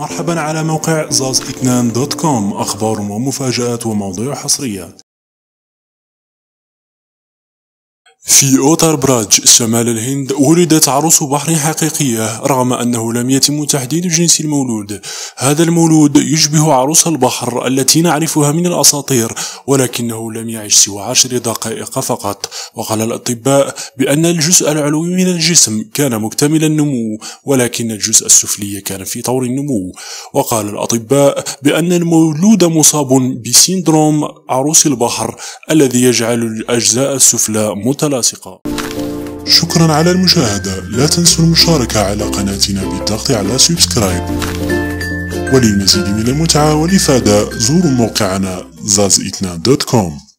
مرحبا على موقع زاز اثنان dot com أخبار ومفاجآت ومواضيع حصرية. في أوتر براج شمال الهند ولدت عروس بحر حقيقية رغم أنه لم يتم تحديد جنس المولود. هذا المولود يشبه عروس البحر التي نعرفها من الأساطير ولكنه لم يعش سوى عشر دقائق فقط. وقال الأطباء بأن الجزء العلوي من الجسم كان مكتمل النمو ولكن الجزء السفلي كان في طور النمو. وقال الأطباء بأن المولود مصاب ب syndrome عروس البحر الذي يجعل الأجزاء السفلى متلاقية لاصقة شكرا على المشاهدة. لا تنسوا المشاركة على قناتنا بالضغط على subscribe. وللمزيد من المتعة والإفادة زوروا موقعنا com.